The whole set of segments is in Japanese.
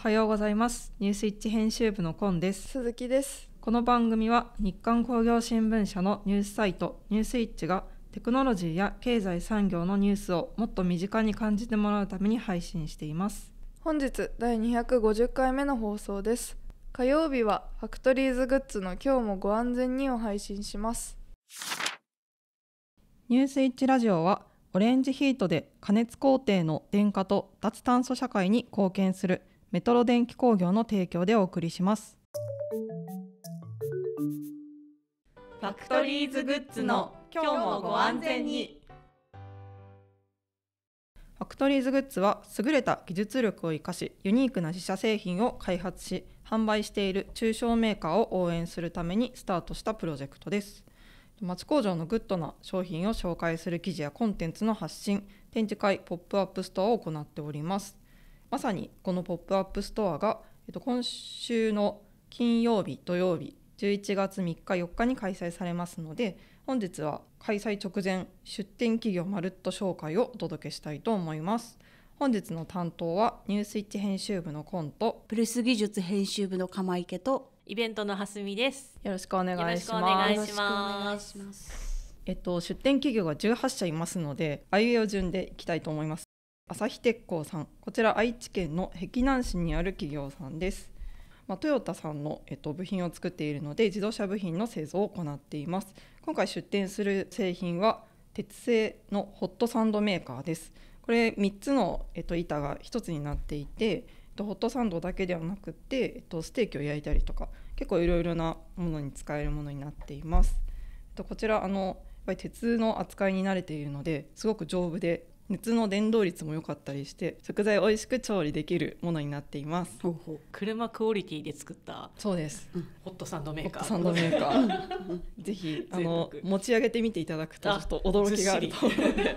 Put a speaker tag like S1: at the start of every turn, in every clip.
S1: はようございます。ニュースイッチ編集部のコンです。
S2: 鈴木です。
S1: この番組は日刊工業新聞社のニュースサイトニュースイッチがテクノロジーや経済産業のニュースをもっと身近に感じてもらうために配信しています。
S2: 本日第250回目の放送です。火曜日はファクトリーズグッズの今日もご安全にを配信します。
S1: ニュースイッチラジオはオレンジヒートで加熱工程の電化と脱炭素社会に貢献するメトロ電気工業の提供でお送りします。
S3: ファクトリーズグッズの今日もご安全に。
S1: ファクトリーズグッズは優れた技術力を生かしユニークな自社製品を開発し販売している中小メーカーを応援するためにスタートしたプロジェクトです。町工場のグッドな商品を紹介する記事やコンテンツの発信展示会ポップアップストアを行っておりますまさにこのポップアップストアが、えっと、今週の金曜日土曜日11月3日4日に開催されますので本日は開催直前出展企業まるっと紹介をお届けしたいと思います。本日の担当はニュースイッチ編集部の昆と
S4: プレス技術編集部の釜池と
S3: イベントの蓮見です。
S1: よろしくお願いし
S3: よろしくお願い
S1: ます
S3: します。
S4: ます。
S1: えっと出展企業が18社いますのであいうえお順でいきたいと思います朝日鉄工さん。こちら愛知県の碧南市にある企業さんです。まあ、トヨタさんの、えっと、部品を作っているので自動車部品の製造を行っています。今回出展する製品は鉄製のホットサンドメーカーです。これ3つの、えっと、板が1つになっていて、えっと、ホットサンドだけではなくて、えっと、ステーキを焼いたりとか結構いろいろなものに使えるものになっています、えっと、こちらあのやっぱり鉄の扱いに慣れているのですごく丈夫で熱の伝導率も良かったりして食材を美味しく調理できるものになっています。
S3: 車クオリティで作った
S1: そうです。
S3: ホットサンドメーカー。
S1: ホットサンドメーカー。ぜひあの持ち上げてみていただくとちょっと驚きがあると思うので、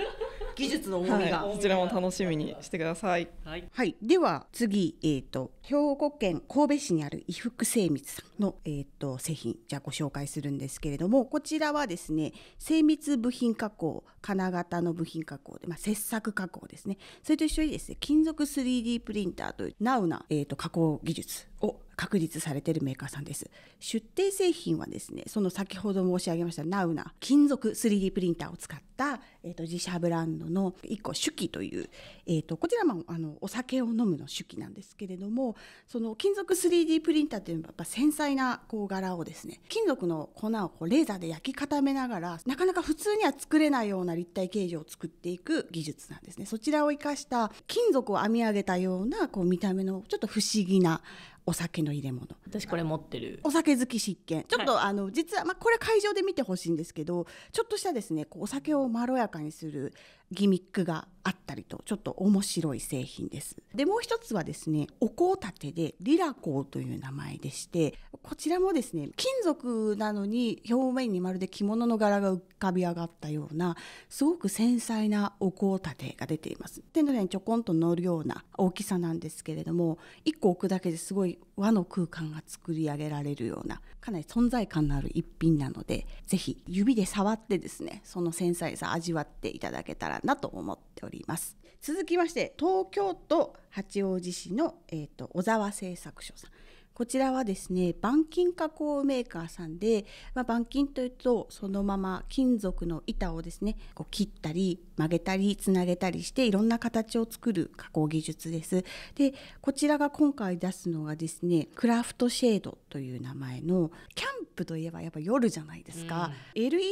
S4: 技術の重
S1: はい、
S4: みが。
S1: そちらも楽しみにしてください。
S3: はい。
S4: はい、では次、えー、と兵庫県神戸市にある伊福精密さんの、えー、と製品じゃあご紹介するんですけれどもこちらはですね精密部品加工金型の部品加工で、まあ、切削加工ですね。それと一緒にですね金属 3D プリンターというナウな、えー、と加工技術を確立されているメーカーさんです。出展製品はですねその先ほど申し上げましたナウな金属 3D プリンターを使った、えー、と自社ブランドの1個手記という、えー、とこちらもあのお酒を飲むの手記なんですけれどもその金属 3D プリンターっていうのはやっぱ繊細なこう柄をですね金属の粉をこうレーザーで焼き固めながらなかなか普通には作れないような立体形状を作っていく技術なんですね。そちらを生かした金属を編み上げたようなこう見た目のちょっと不思議なお酒の入れ物。
S3: 私これ持ってる。
S4: お酒好き執権。ちょっと、あの実は、まあ、これ会場で見てほしいんですけどちょっとしたですねこうお酒をまろやかにするギミックがあったりとちょっと面白い製品です。でもう一つはですねお香立てでリラコーという名前でしてこちらもですね金属なのに表面にまるで着物の柄が浮かび上がったようなすごく繊細なお香立てが出ています。手の上にちょこんと乗るような大きさなんですけれども1個置くだけですごい和の空間が作り上げられるようなかなり存在感のある一品なのでぜひ指で触ってですねその繊細さ味わっていただけたらなと思っております。続きまして東京都八王子市の、えー、と小沢製作所さん。こちらはですね板金加工メーカーさんで、まあ、板金というとそのまま金属の板をですねこう切ったり曲げたりつなげたりしていろんな形を作る加工技術です。でこちらが今回出すのがですねクラフトシェードという名前のキャンプといえばやっぱ夜じゃないですか、LED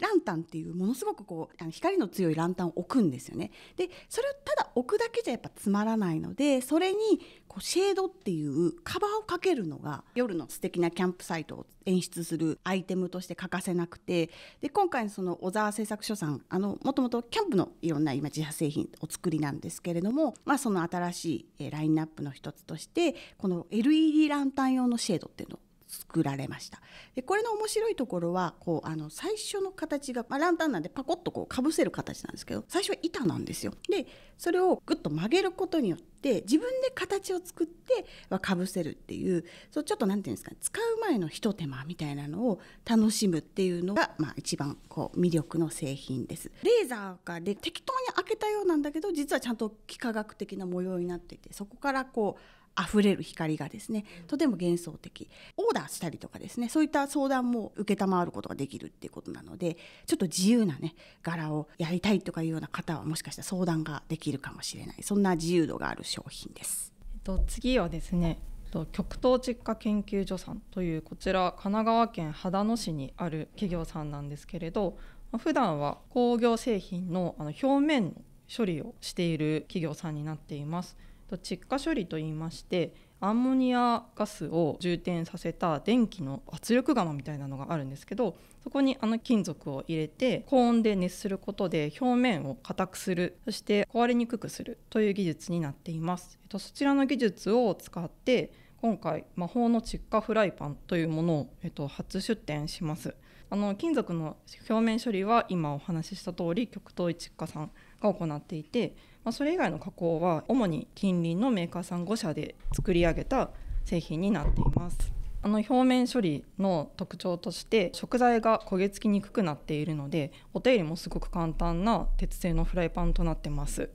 S4: ランタンっていうものすごくこうあの光の強いランタンを置くんですよね。でそれをただ置くだけじゃやっぱつまらないのでそれにこうシェードっていうカバーをかけるのが夜の。素敵なキャンプサイトを演出するアイテムとして欠かせなくてで今回のその小沢製作所さんあのもともとキャンプのいろんな今自社製品お作りなんですけれども、まあ、その新しいえーラインナップの一つとしてこの LED ランタン用のシェードっていうのを作られました。でこれの面白いところはこうあの最初の形が、まあ、ランタンなんでパコッとこうかぶせる形なんですけど最初は板なんですよ。でそれをグッと曲げることによって自分で形を作ってはかぶせるっていうそうちょっとなんていうんですかね使う前のひと手間みたいなのを楽しむっていうのが、まあ、一番こう魅力の製品です。レーザーがで適当に開けたようなんだけど実はちゃんと幾何学的な模様になっていてそこからこう溢れる光がですねとても幻想的オーダーしたりとかですねそういった相談も承ることができるっていうことなのでちょっと自由なね柄をやりたいとかいうような方はもしかしたら相談ができるかもしれないそんな自由度がある商品です。
S1: えっと、次はですねえっと極東窒化研究所さんというこちら神奈川県秦野市にある企業さんなんですけれどまあ普段は工業製品のあの表面の処理をしている企業さんになっています。と窒化処理といいましてアンモニアガスを充填させた電気の圧力釜みたいなのがあるんですけどそこにあの金属を入れて高温で熱することで表面を硬くする。そして壊れにくくするという技術になっています、えっと、そちらの技術を使って今回魔法の窒化フライパンというものを、えっと、初出展します。あの金属の表面処理は今お話しした通り極東窒化さんが行っていて、まあ、それ以外の加工は主に近隣のメーカーさん5社で作り上げた製品になっています。あの表面処理の特徴として食材が焦げ付きにくくなっているのでお手入れもすごく簡単な鉄製のフライパンとなってます。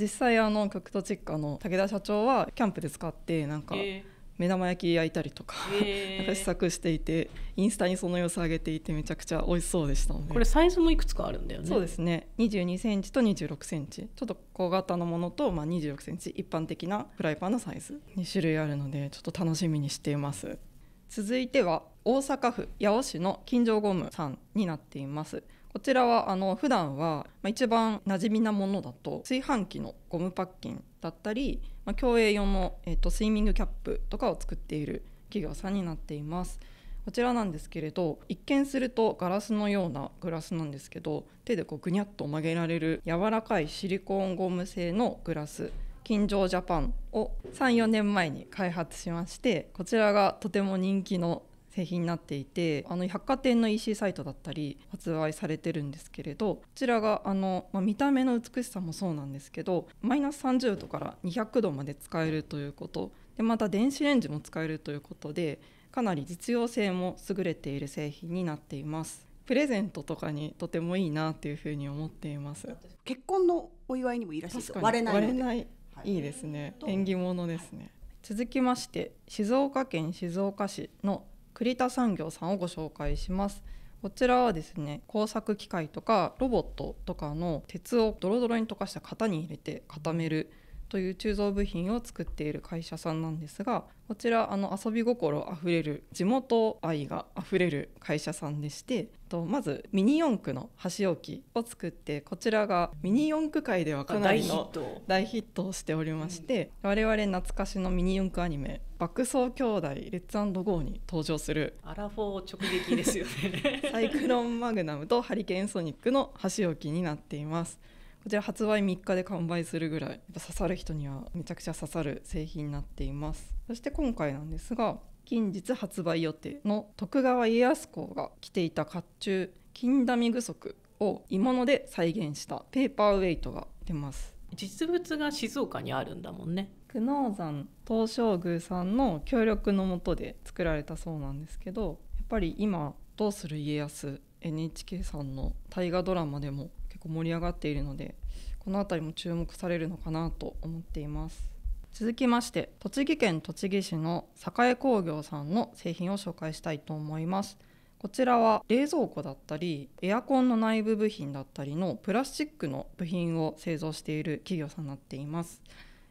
S1: 実際あの極東窒化の武田社長はキャンプで使ってなんか
S3: え
S1: 目玉焼き焼いたりとか、
S3: ー。
S1: なんか試作していてインスタにその様子上げていてめちゃくちゃ美味しそうでしたので
S3: これサイズもいくつかあるんだよね。
S1: そうですね。22センチと26センチ。ちょっと小型のものと、まあ、26センチ。一般的なフライパンのサイズ2種類あるのでちょっと楽しみにしています。続いては大阪府八尾市の金城ゴムさんになっています。こちらはあの普段はまあ一番馴染みなものだと炊飯器のゴムパッキンだったり、まあ、競泳用の、えっとスイミングキャップとかを作っている企業さんになっています。こちらなんですけれど一見するとガラスのようなグラスなんですけど手でこうぐにゃっと曲げられる柔らかいシリコーンゴム製のグラス金城ジャパンを34年前に開発しましてこちらがとても人気の製品になっていてあの百貨店の EC サイトだったり発売されてるんですけれどこちらがあの、まあ、見た目の美しさもそうなんですけどマイナス30度から200度まで使えるということ。でまた電子レンジも使えるということでかなり実用性も優れている製品になっています。プレゼントとかにとてもいいなっていうふうに思っています。
S4: 結婚のお祝いにもいいらしいです割れない
S1: 割れない。
S4: はい。
S1: いいですね。縁起物ですね。続きまして静岡県静岡市の栗田産業さんをご紹介します。こちらはですね工作機械とかロボットとかの鉄をドロドロに溶かした型に入れて固めるという鋳造部品を作っている会社さんなんですがこちらあの遊び心あふれる地元愛があふれる会社さんでしてとまずミニ四駆の箸置きを作ってこちらがミニ四駆界ではかなりの
S3: ト。
S1: 大ヒットをしておりまして、我々懐かしのミニ四駆アニメ「爆走兄弟レッツゴー」に登場する
S3: アラフォー直撃ですよね。
S1: サイクロンマグナムとハリケーンソニックの箸置きになっていますこちら発売3日で完売するぐらいやっぱ刺さる人にはめちゃくちゃ刺さる製品になっています。そして今回なんですが近日発売予定の徳川家康公が着ていた甲冑金陀具足を鋳物で再現したペーパーウェイトが出ます。
S3: 実物が静岡にあるんだもんね。
S1: 久能山東照宮さんの協力のもとで作られたそうなんですけどやっぱり今「どうする家康」NHK さんの大河ドラマでも結構盛り上がっているのでこの辺りも注目されるのかなと思っています。続きまして栃木県栃木市の栄工業さんの製品を紹介したいと思います。こちらは冷蔵庫だったりエアコンの内部部品だったりのプラスチックの部品を製造している企業さんになっています。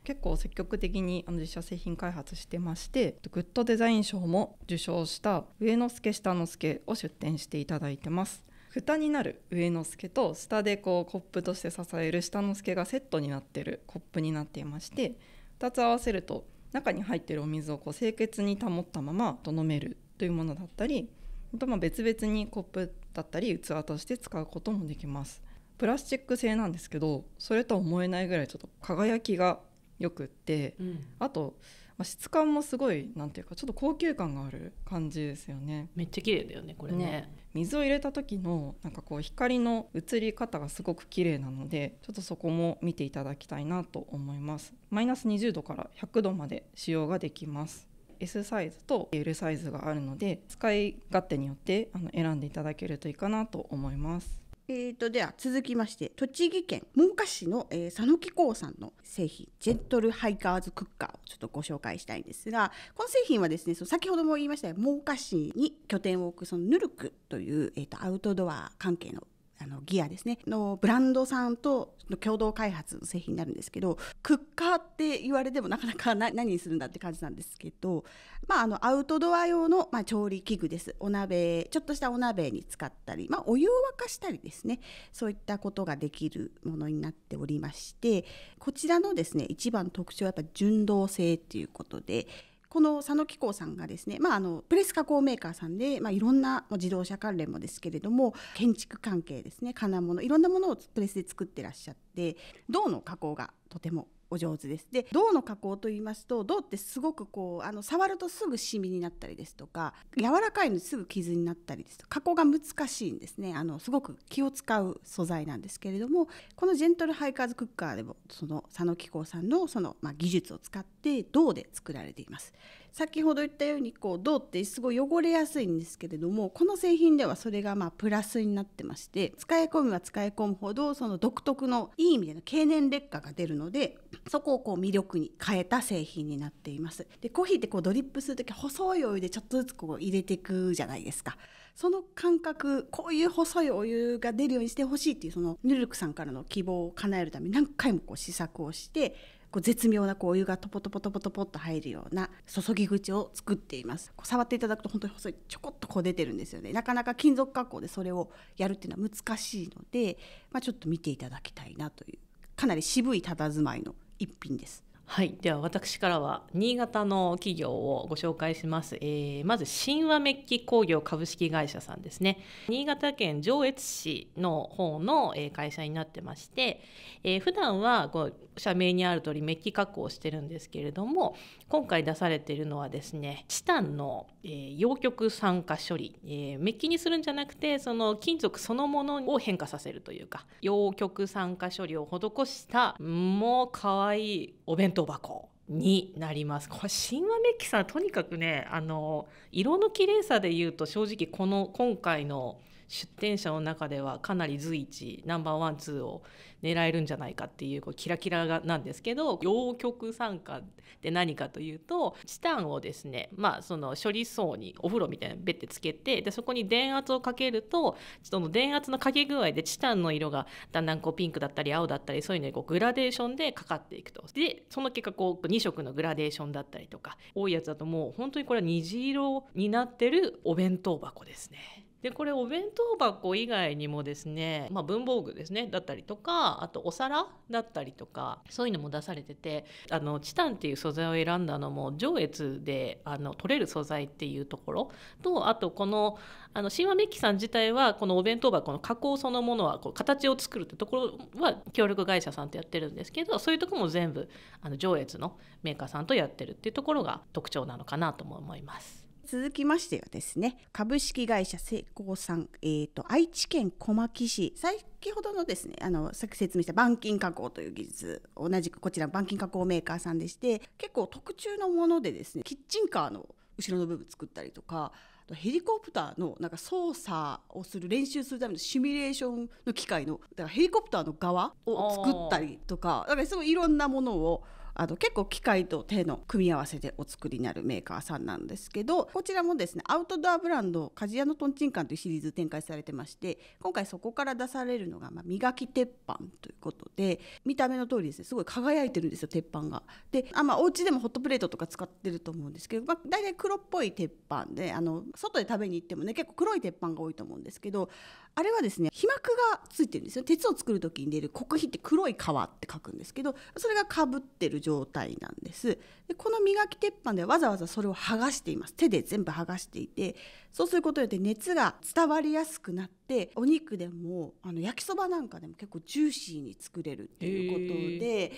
S1: 結構積極的にあの自社製品開発してましてグッドデザイン賞も受賞した上之助下之助を出展していただいてます。蓋になる上之助と下でこうコップとして支える下之助がセットになってるコップになっていまして2つ合わせると中に入っているお水をこう清潔に保ったまま飲めるというものだったりあとまあ別々にコップだったり器として使うこともできます。プラスチック製なんですけどそれとは思えないぐらいちょっと輝きがよくって
S3: うん。
S1: あと、まあ、質感もすごいなんていうかちょっと高級感がある感じですよね。
S3: めっちゃ綺麗だよねこれね。
S1: ね。水を入れた時のなんかこう光の映り方がすごく綺麗なのでちょっとそこも見ていただきたいなと思います。マイナス20度から100度まで使用ができます。S サイズと L サイズがあるので使い勝手によってあの選んでいただけるといいかなと思います
S4: えー、とでは続きまして栃木県真岡市の、えー、佐野木工さんの製品ジェントルハイカーズクッカーをちょっとご紹介したいんですがこの製品はですねその先ほども言いました真岡市に拠点を置くそのヌルクという、えー、とアウトドア関係のあのギアですね。のブランドさんとの共同開発の製品になるんですけどクッカーって言われてもなかなか 何にするんだって感じなんですけど、まあ、あのアウトドア用の、まあ、調理器具です。お鍋ちょっとしたお鍋に使ったり、まあ、お湯を沸かしたりですね。そういったことができるものになっておりましてこちらのですね一番特徴はやっぱ純銅製っていうことでこの佐野機構さんがですね、まあ、あのプレス加工メーカーさんで、まあ、いろんな自動車関連もですけれども建築関係ですね金物いろんなものをプレスで作ってらっしゃって銅の加工がとてもお上手です。で銅の加工といいますと銅ってすごくこうあの触るとすぐシミになったりですとか柔らかいのにすぐ傷になったりですとか加工が難しいんですねあのすごく気を使う素材なんですけれどもこのジェントルハイカーズクッカーでもその佐野機構さんのその、まあ、技術を使ってで銅で作られています。先ほど言ったようにこう銅ってすごい汚れやすいんですけれどもこの製品ではそれがまあプラスになってまして使い込みは使い込むほどその独特のいい意味での経年劣化が出るのでそこをこう魅力に変えた製品になっています。でコーヒーってこうドリップする時細いお湯でちょっとずつこう入れていくじゃないですか。その感覚こういう細いお湯が出るようにしてほしいっていうそのヌルクさんからの希望を叶えるために何回もこう試作をしてこう絶妙なこうお湯がトポトポトポトポっと入るような注ぎ口を作っています。こう触っていただくと本当に細いちょこっとこう出てるんですよね。なかなか金属加工でそれをやるっていうのは難しいので、まあ、ちょっと見ていただきたいなというかなり渋い佇まいの一品です。
S3: はい。では私からは新潟の企業をご紹介します、えー、まず神話メッキ工業株式会社さんですね。新潟県上越市の方の会社になってまして、えー、普段はこう社名にある通りメッキ加工をしてるんですけれども今回出されているのはですねチタンの、え、陽極酸化処理、えー、メッキにするんじゃなくてその金属そのものを変化させるというか陽極酸化処理を施したもう可愛いお弁当箱になります。これ神話メッキさんとにかくねあの色の綺麗さで言うと正直この今回の出展者の中ではかなり随一ナンバーワンツーを狙えるんじゃないかっていうこうキラキラがなんですけど陽極酸化って何かというとチタンをですねまあその処理層にお風呂みたいなベッてつけてでそこに電圧をかけるとその電圧のかけ具合でチタンの色がだんだんこうピンクだったり青だったりそういうのにこうグラデーションでかかっていくとでその結果こう2色のグラデーションだったりとか多いやつだともう本当にこれは虹色になってるお弁当箱ですね。でこれお弁当箱以外にもですね、まあ、文房具ですねだったりとかあとお皿だったりとかそういうのも出されててあのチタンっていう素材を選んだのも上越であの取れる素材っていうところとあとこのあの神話メッキさん自体はこのお弁当箱の加工そのものはこう形を作るってところは協力会社さんとやってるんですけどそういうとこも全部あの上越のメーカーさんとやってるっていうところが特徴なのかなとも思います。
S4: 続きましてはですね株式会社成功さん、えーと、愛知県小牧市。先ほどのですねあのさっき説明した板金加工という技術同じくこちら板金加工メーカーさんでして結構特注のものでですねキッチンカーの後ろの部分作ったりとかヘリコプターのなんか操作をする練習するためのシミュレーションの機械のだからヘリコプターの側を作ったりとかだからすごいいろんなものをあの結構機械と手の組み合わせでお作りになるメーカーさんなんですけどこちらもですねアウトドアブランド鍛冶屋のとんちんかんというシリーズ展開されてまして今回そこから出されるのが、まあ、磨き鉄板ということで見た目の通りですねすごい輝いてるんですよ鉄板が。であ、まあ、お家でもホットプレートとか使ってると思うんですけど、まあ、大体黒っぽい鉄板であの外で食べに行ってもね結構黒い鉄板が多いと思うんですけどあれはですね被膜がついてるんですよ鉄を作る時に出る黒皮って黒い皮って書くんですけどそれがかぶってる状状態なんです。でこの磨き鉄板ではわざわざそれを剥がしています。手で全部剥がしていてそうすることによって熱が伝わりやすくなってお肉でもあの焼きそばなんかでも結構ジューシーに作れるっていうことで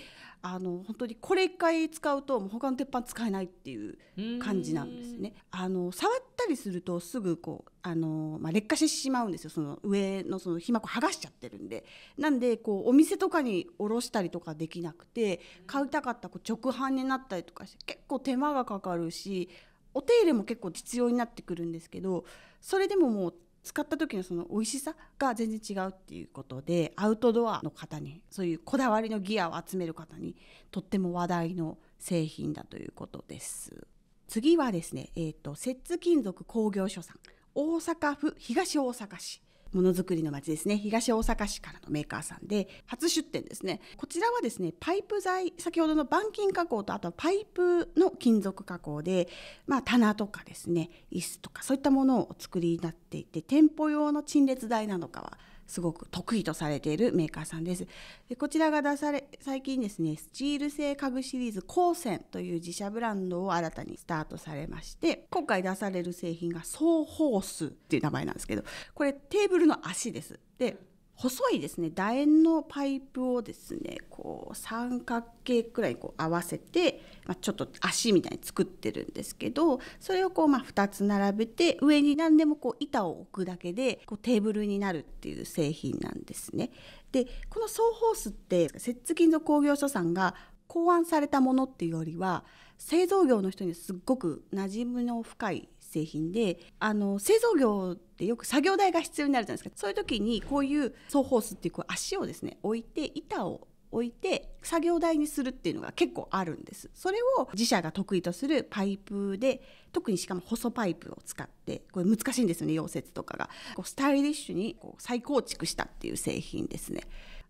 S4: あの本当にこれ一回使うともう他の鉄板使えないっていう感じなんですね。あの触ったりするとすぐこうあの、まあ、劣化してしまうんですよ。その上のその皮膜剥がしちゃってるんで。なんでこうお店とかにおろしたりとかできなくて買いたかったこう直販になったりとかして結構手間がかかるしお手入れも結構必要になってくるんですけどそれでももう使った時のその美味しさが全然違うっていうことでアウトドアの方にそういうこだわりのギアを集める方にとっても話題の製品だということです。次はですね、えーと、摂津金属工業所さん大阪府東大阪市。ものづくりの街ですね。東大阪市からのメーカーさんで初出店ですね。こちらはですねパイプ材先ほどの板金加工とあとはパイプの金属加工で、まあ、棚とかですね椅子とかそういったものをお作りになっていて店舗用の陳列台なのかはすごく得意とされているメーカーさんです。でこちらが出され最近ですねスチール製家具シリーズ光線という自社ブランドを新たにスタートされまして今回出される製品が双方数っていう名前なんですけどこれテーブルの足です。で細いですね楕円のパイプをですねこう三角形くらいこう合わせて、まあ、ちょっと足みたいに作ってるんですけどそれをこうまあ2つ並べて上に何でもこう板を置くだけでこうテーブルになるっていう製品なんですね。でこのソーホースって摂津金属工業所さんが考案されたものっていうよりは製造業の人にすっごく馴染みの深い製品であの製造業ってよく作業台が必要になるじゃないですか。そういう時にこういうソーホースっていうこう足をですね置いて板を置いて作業台にするっていうのが結構あるんです。それを自社が得意とするパイプで特にしかも細パイプを使ってこれ難しいんですよね溶接とかが。こうスタイリッシュにこう再構築したっていう製品ですね。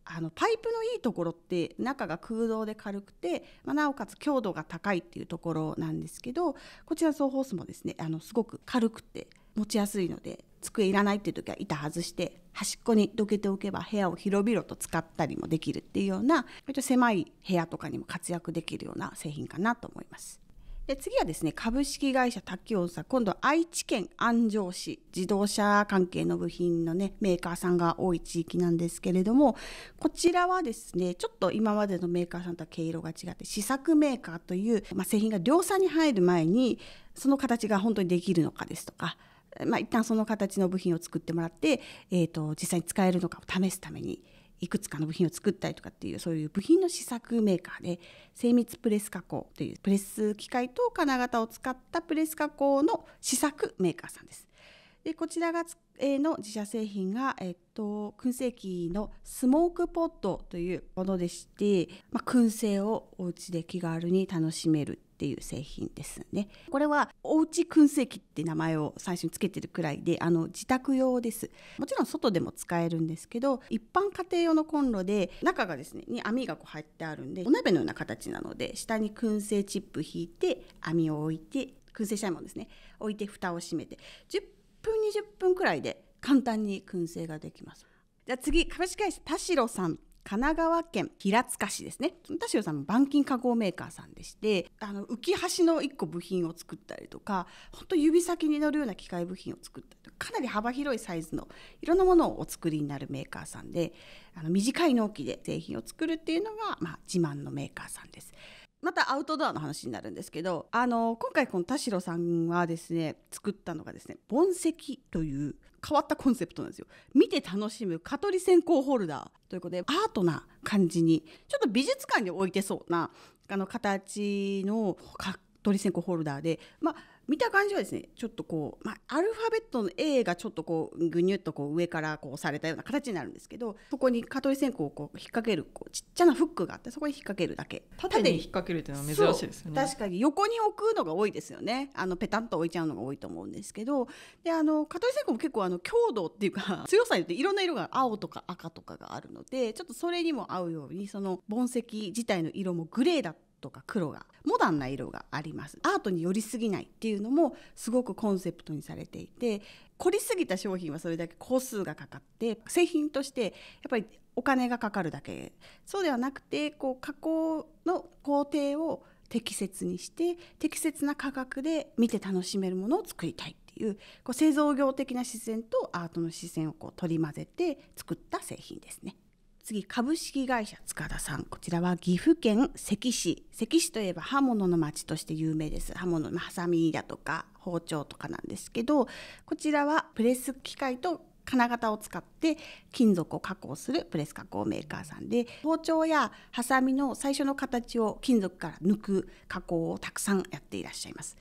S4: あのパイプのいいところって中が空洞で軽くて、まあ、なおかつ強度が高いっていうところなんですけどこちらソーホースもですねあのすごく軽くて持ちやすいので机いらないっていう時は板外して端っこにどけておけば部屋を広々と使ったりもできるっていうような狭い部屋とかにも活躍できるような製品かなと思います。で次はですね株式会社滝音さん。今度は愛知県安城市。自動車関係の部品のねメーカーさんが多い地域なんですけれどもこちらはですねちょっと今までのメーカーさんとは毛色が違って試作メーカーという、まあ、製品が量産に入る前にその形が本当にできるのかですとかまあ、一旦その形の部品を作ってもらって、えーと実際に使えるのかを試すためにいくつかの部品を作ったりとかっていうそういう部品の試作メーカーで精密プレス加工というプレス機械と金型を使ったプレス加工の試作メーカーさんです。でこちらが、えー、の自社製品が、えっと、燻製機のスモークポットというものでして、まあ、燻製をお家で気軽に楽しめるっていう製品ですね。これはおうち燻製機って名前を最初につけてるくらいであの自宅用です。もちろん外でも使えるんですけど一般家庭用のコンロで中がですねに網がこう入ってあるんでお鍋のような形なので下に燻製チップ引いて網を置いて燻製したいものですね。置いて蓋を閉めて。10分20分くらいで簡単に燻製ができますじゃあ次株式会社田代さん神奈川県平塚市ですね田代さんも板金加工メーカーさんでしてあの浮き橋の1個部品を作ったりとか本当指先に乗るような機械部品を作ったりとかかなり幅広いサイズのいろんなものをお作りになるメーカーさんであの短い納期で製品を作るっていうのが、まあ、自慢のメーカーさんです。またアウトドアの話になるんですけどあの今回この田代さんはですね作ったのがですね盆石という変わったコンセプトなんですよ。見て楽しむ蚊取り線香ホルダーということでアートな感じにちょっと美術館に置いてそうなあの形の蚊取り線香ホルダーでまあ見た感じはですねちょっとこう、まあ、アルファベットの A がちょっとこうぐにゅっとこう上からこうされたような形になるんですけどそこに蚊取り線香をこう引っ掛けるこうちっちゃなフックがあってそこに引っ掛けるだけ。
S1: 縦に引っ掛けるっていうのは珍しいですね。
S4: 確かに横に置くのが多いですよね。あのペタンと置いちゃうのが多いと思うんですけど。であの蚊取り線香も結構あの強度っていうか 強さによっていろんな色が青とか赤とかがあるのでちょっとそれにも合うようにその盆石自体の色もグレーだったとか黒がモダンな色がありますアートに寄りすぎないっていうのもすごくコンセプトにされていて凝りすぎた商品はそれだけ工数がかかって製品としてやっぱりお金がかかるだけそうではなくてこう加工の工程を適切にして適切な価格で見て楽しめるものを作りたいっていうこう製造業的な視線とアートの視線をこう取り混ぜて作った製品ですね。次株式会社塚田さん。こちらは岐阜県関市。関市といえば刃物の町として有名です。刃物のハサミだとか包丁とかなんですけどこちらはプレス機械と金型を使って金属を加工するプレス加工メーカーさんで包丁やハサミの最初の形を金属から抜く加工をたくさんやっていらっしゃいます。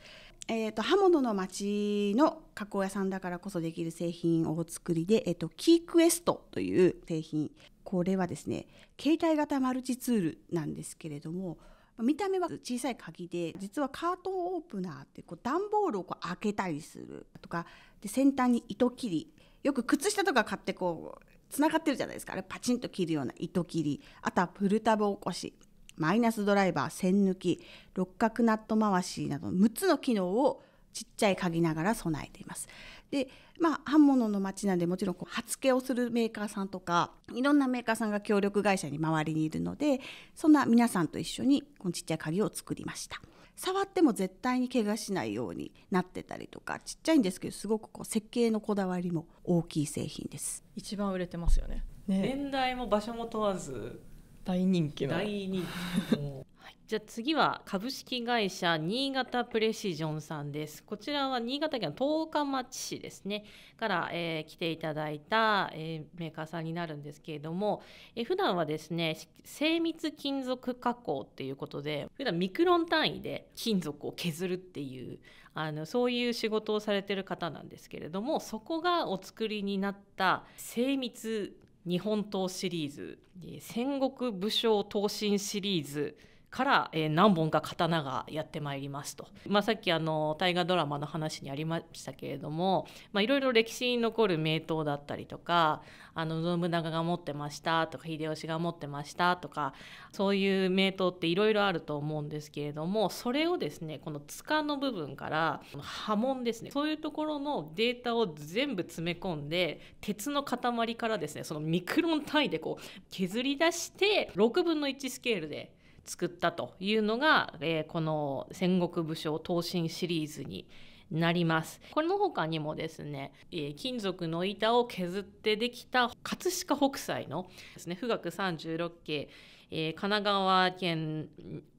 S4: えー、と刃物の町の加工屋さんだからこそできる製品をお作りで、えー、とキークエストという製品これはですね携帯型マルチツールなんですけれども見た目は小さい鍵で実はカートンオープナーってこう段ボールをこう開けたりするとかで先端に糸切りよく靴下とか買ってこうつながってるじゃないですかあれパチンと切るような糸切りあとはプルタブ起こしマイナスドライバー線抜き六角ナット回しなど6つの機能をちっちゃい鍵ながら備えています。でまあ刃物の町なんでもちろんこう刃付けをするメーカーさんとかいろんなメーカーさんが協力会社に周りにいるのでそんな皆さんと一緒にこのちっちゃい鍵を作りました。触っても絶対に怪我しないようになってたりとかちっちゃいんですけどすごくこう設計のこだわりも大きい製品です。
S1: 一番売れてますよね。ね。
S3: 年代も場所も問わず
S1: 大人気の。
S3: 大人気。はい、じゃあ次は株式会社新潟プレシジョンさんです。こちらは新潟県の十日町市ですね。から、えー来ていただいた、えーメーカーさんになるんですけれども、えー普段はですね精密金属加工っていうことで普段ミクロン単位で金属を削るっていうあのそういう仕事をされてる方なんですけれどもそこがお作りになった精密日本刀シリーズ戦国武将刀身シリーズから、えー何本か刀がやってまいりますと、まあ、さっきあの大河ドラマの話にありましたけれどもいろいろ歴史に残る名刀だったりとかあの信長が持ってましたとか秀吉が持ってましたとかそういう名刀っていろいろあると思うんですけれどもそれをですねこの柄の部分からこの刃文ですねそういうところのデータを全部詰め込んで鉄の塊からですねそのミクロン単位でこう削り出して6分の1スケールで作ったというのが、えーこの戦国武将刀身シリーズになります。これの他にもですね、えー金属の板を削ってできた葛飾北斎のですね富岳36景、えー神奈川県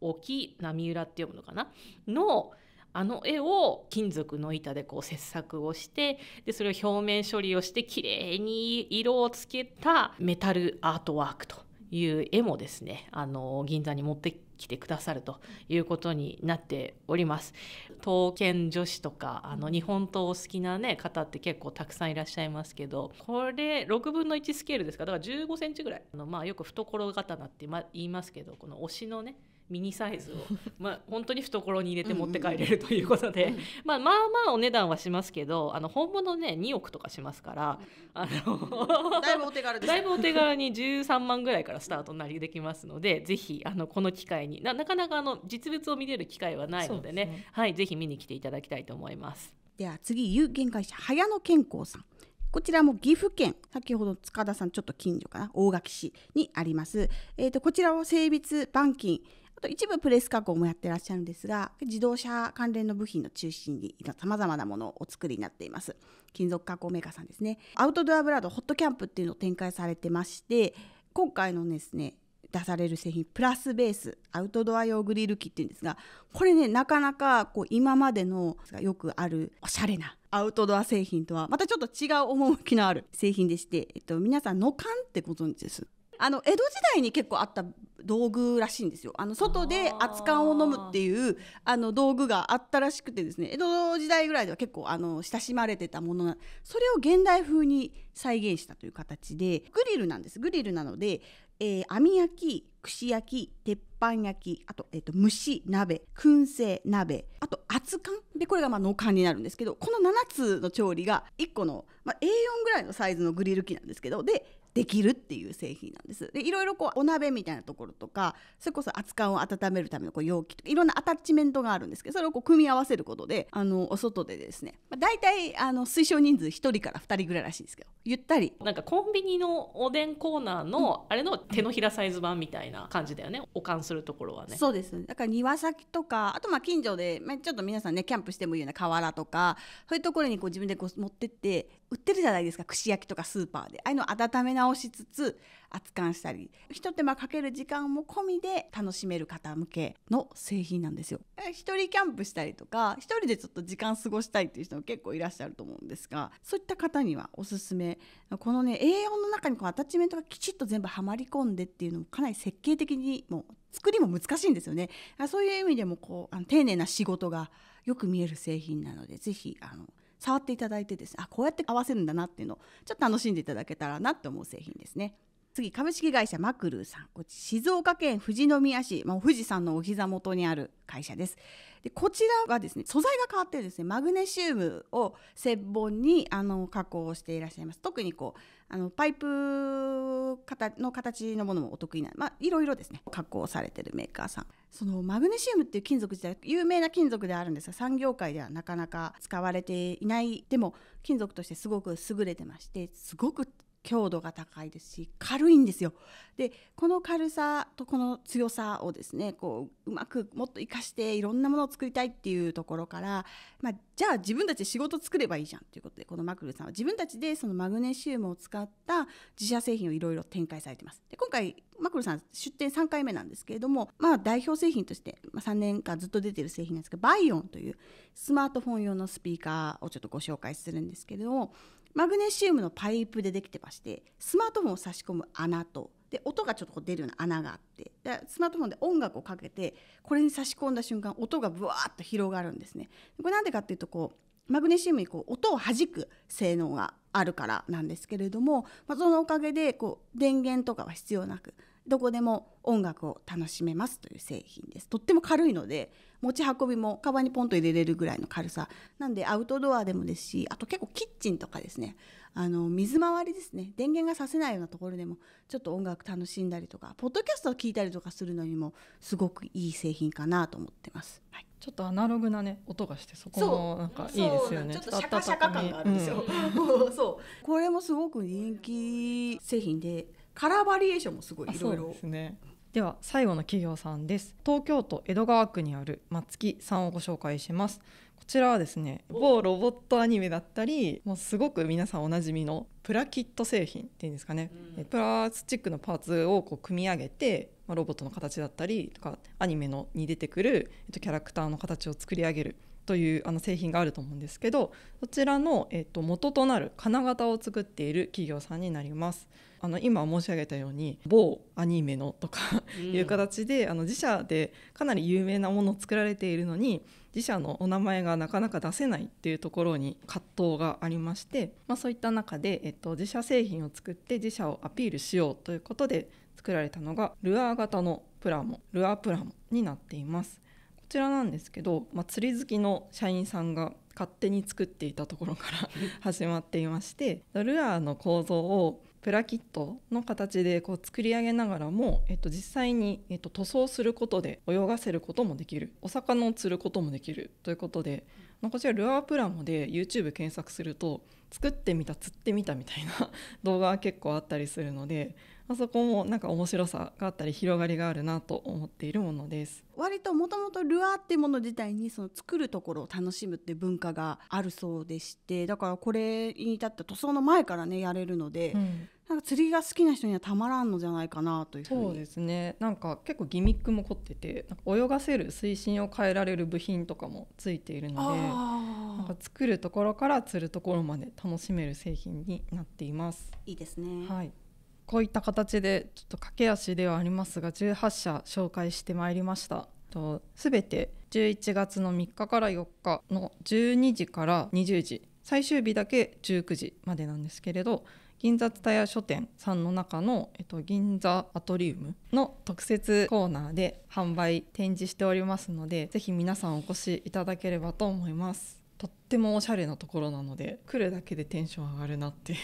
S3: 沖波浦って読むのかな？のあの絵を金属の板でこう切削をしてでそれを表面処理をしてきれいに色をつけたメタルアートワークと。いう絵もですねあの銀座に持ってきてくださるということになっております。刀剣女子とかあの日本刀お好きな、ね、方って結構たくさんいらっしゃいますけどこれ6分の1スケールですか？だから15センチぐらいあの、まあ、よく懐刀ってま言いますけどこの推しのねミニサイズを、まあ、本当に懐に入れて持って帰れるということで、まあ、まあまあお値段はしますけどあの本物ね2億とかしますからあの
S4: だいぶお手軽
S3: だいぶお手軽に13万ぐらいからスタートになりできますのでぜひあのこの機会にななかなかあの実物を見れる機会はないのでね。
S1: ね。
S3: はい、ぜひ見に来ていただきたいと思います。
S4: では次有限会社早野健康さん。こちらも岐阜県先ほど塚田さんちょっと近所かな大垣市にあります、えー、とこちらは精密板金と一部プレス加工もやってらっしゃるんですが自動車関連の部品の中心にさまざまなものをお作りになっています。金属加工メーカーさんですね。アウトドアブランドホットキャンプっていうのを展開されてまして今回のですね出される製品プラスベースアウトドア用グリル機っていうんですがこれねなかなかこう今までのよくあるおしゃれなアウトドア製品とはまたちょっと違う趣のある製品でして、えっと、皆さんの缶ってご存知です？あの江戸時代に結構あった道具らしいんですよ。あの外で熱燗を飲むっていうあの道具があったらしくてですね江戸時代ぐらいでは結構あの親しまれてたものなそれを現代風に再現したという形でグリルなんです。グリルなので、えー網焼き串焼き鉄板焼きあと,、えー、と蒸し鍋燻製鍋あと熱燗でこれがまあ農燗になるんですけどこの7つの調理が1個の、まあ、A4 ぐらいのサイズのグリル機なんですけどでできるっていう製品なんです。でいろいろこうお鍋みたいなところとかそれこそ熱燗を温めるためのこう容器とかいろんなアタッチメントがあるんですけどそれをこう組み合わせることであのお外でですね、まあ、大体あの推奨人数1人から2人ぐらいらしいんですけどゆったり
S3: なんかコンビニのおでんコーナーの、あれの手のひらサイズ版みたいな感じだよね保管するところはね。
S4: そうですだから庭先とかあとまあ近所で、まあ、ちょっと皆さんねキャンプしてもいいような河原とかそういうところにこう自分でこう持ってって売ってるじゃないですか串焼きとかスーパーでああいうのを温め直しつつ熱燗したりひと手間かける時間も込みで楽しめる方向けの製品なんですよ。一人キャンプしたりとか一人でちょっと時間過ごしたいっていう人も結構いらっしゃると思うんですがそういった方にはおすすめこのね A4 の中にこうアタッチメントがきちっと全部はまり込んでっていうのもかなり設計的にも作りも難しいんですよね。そういう意味でもこうあの丁寧な仕事がよく見える製品なのでぜひあの触っていただいてですねあこうやって合わせるんだなっていうのをちょっと楽しんでいただけたらなって思う製品ですね。次株式会社マクルーさん。静岡県富士宮市、まあ、富士山のお膝元にある会社です。でこちらはですね素材が変わってですねマグネシウムを接本にあの加工していらっしゃいます。特にこうあのパイプの形のものもお得意なまあいろいろですね加工されてるメーカーさん。そのマグネシウムっていう金属自体有名な金属であるんですが産業界ではなかなか使われていない。でも金属としてすごく優れてましてすごく強度が高いですし軽いんですよ。でこの軽さとこの強さをですねこううまくもっと生かしていろんなものを作りたいっていうところから、まあ、じゃあ自分たちで仕事作ればいいじゃんということでこのマクルさんは自分たちでそのマグネシウムを使った自社製品をいろいろ展開されてます。で今回マクルさん出店3回目なんですけれども、まあ、代表製品として、まあ、3年間ずっと出てる製品なんですけどバイオンというスマートフォン用のスピーカーをちょっとご紹介するんですけれどもマグネシウムのパイプでできてましてスマートフォンを差し込む穴とで音がちょっとこう出るような穴があってでスマートフォンで音楽をかけてこれに差し込んだ瞬間音がブワーッと広がるんですね。これなんでかっていうとこうマグネシウムにこう音を弾く性能があるからなんですけれども、まあ、そのおかげでこう電源とかは必要なくどこでも音楽を楽しめますという製品です。とっても軽いので持ち運びもカバンにポンと入れれるぐらいの軽さ。なんでアウトドアでもですしあと結構キッチンとかですね。あの水回りですね。電源がさせないようなところでもちょっと音楽楽しんだりとかポッドキャストを聞いたりとかするのにもすごくいい製品かなと思ってます。はい。
S1: ちょっとアナログなね音がしてそこもなんかいいですよね。
S4: ちょっとシャカシャカ感があるんですよ。う。ん、そう。これもすごく人気製品でカラーバリエーションもすごいいろいろ。
S1: ですね。では最後の企業さんです。東京都江戸川区にある松木さんをご紹介します。こちらはですね某ロボットアニメだったりもうすごく皆さんおなじみのプラキット製品っていうんですかね、うん、プラスチックのパーツをこう組み上げて、まあ、ロボットの形だったりとかアニメのに出てくる、えっと、キャラクターの形を作り上げるというあの製品があると思うんですけどそちらの、えっと、元となる金型を作っている企業さんになります。あの今申し上げたように某アニメのとかいう形で、あの自社でかなり有名なものを作られているのに自社のお名前がなかなか出せないっていうところに葛藤がありまして、まあ、そういった中で、えっと、自社製品を作って自社をアピールしようということで作られたのがルアー型のプラモルアープラモになっています。こちらなんですけど、まあ、釣り好きの社員さんが勝手に作っていたところから 始まっていましてルアーの構造をプラキットの形でこう作り上げながらも、えっと、実際に、えっと、塗装することで泳がせることもできるお魚を釣ることもできるということで、まあ、こちらルアープラモで YouTube 検索すると作ってみた釣ってみたみたいな 動画が結構あったりするのであそこもなんか面白さがあったり広がりがあるなと思っているものです。
S4: 割ともともとルアーっていうもの自体にその作るところを楽しむっていう文化があるそうでしてだからこれに至った塗装の前からねやれるので、うん、なんか釣りが好きな人にはたまらんのじゃないかなという
S1: そうですね。なんか結構ギミックも凝ってて泳がせる水深を変えられる部品とかもついているのでなんか作るところから釣るところまで楽しめる製品になっています。
S4: いいですね。
S1: はいこういった形でちょっと駆け足ではありますが18社紹介してまいりました。と全て11月の3日から4日の12時から20時最終日だけ19時までなんですけれど銀座蔦屋書店さんの中の、えっと、銀座アトリウムの特設コーナーで販売展示しておりますのでぜひ皆さんお越しいただければと思います。ってもおしゃれなところなので来るだけでテンション上がるなっていう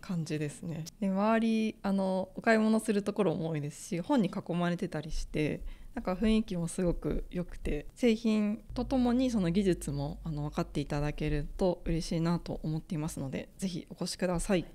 S1: 感じですね。で周りあのお買い物するところも多いですし本に囲まれてたりしてなんか雰囲気もすごく良くて製品とともにその技術もあの分かっていただけると嬉しいなと思っていますのでぜひお越しください。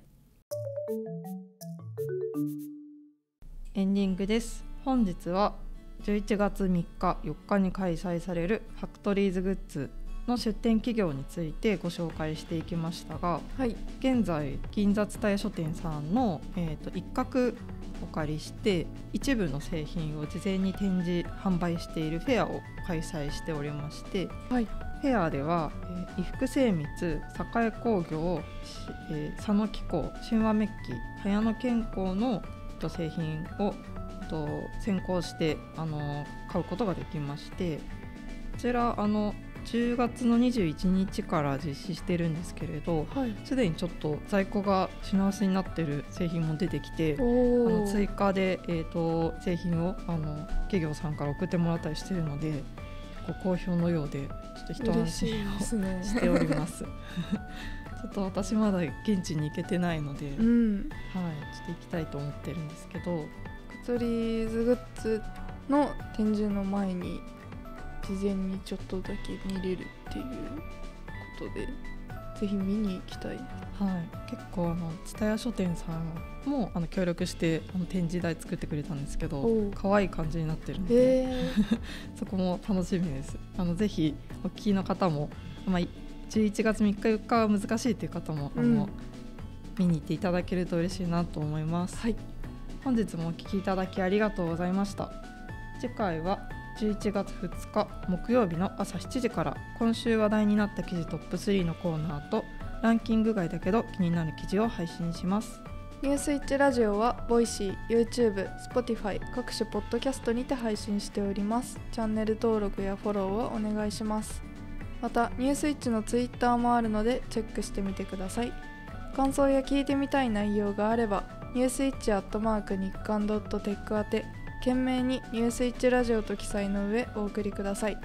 S1: エンディングです。本日は11月3日4日に開催されるファクトリーズグッズの出展企業についてご紹介していきましたが
S2: はい。
S1: 現在銀座蔦屋書店さんの、えー、と一角お借りして一部の製品を事前に展示販売しているフェアを開催しておりまして
S2: はい。
S1: フェアでは、えー衣服精密栄工業、しえー佐野機構神話メッキ早野健康のえっと製品をと先行してあの買うことができましてこちらあの10月の21日から実施してるんですけれど
S2: はい。
S1: すでにちょっと在庫が品薄になってる製品も出てきてあ
S2: お
S1: の追
S2: ー
S1: 加で、えー、と製品をあの企業さんから送ってもらったりしてるのでご好評のようでちょっと一安心を
S2: ね。
S1: しております。ちょっと私まだ現地に行けてないので、はい、ちょ
S2: うん
S1: っと行きたいと思ってるんですけど、
S2: カトリーズグッズの展示の前に事前にちょっとだけ見れるっていうことでぜひ見に行きたい。
S1: はい、結構あの蔦屋書店さんもあの協力してあの展示台作ってくれたんですけど可愛い感じになってるので、そこも楽しみです。あのぜひお聞きの方も、まあ、い11月3日4日は難しいという方も、あの
S2: うん。
S1: 見に行っていただけると嬉しいなと思います。
S2: はい。
S1: 本日もお聞きいただきありがとうございました。次回は11月2日木曜日の朝7時から今週話題になった記事トップ3のコーナーとランキング外だけど気になる記事を配信します。
S2: ニュースイッチラジオはボイシー、YouTube、Spotify 各種ポッドキャストにて配信しております。チャンネル登録やフォローをお願いします。またニュースイッチの Twitter もあるのでチェックしてみてください。感想や聞いてみたい内容があればニュースイッチアットマーク日刊ドットテック宛て懸命にニュースイッチラジオと記載の上お送りください。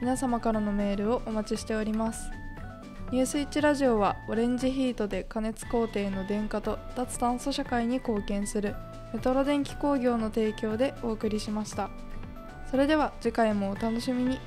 S2: 皆様からのメールをお待ちしております。ニュースイッチラジオはオレンジヒートで加熱工程の電化と脱炭素社会に貢献するメトロ電気工業の提供でお送りしました。それでは次回もお楽しみに。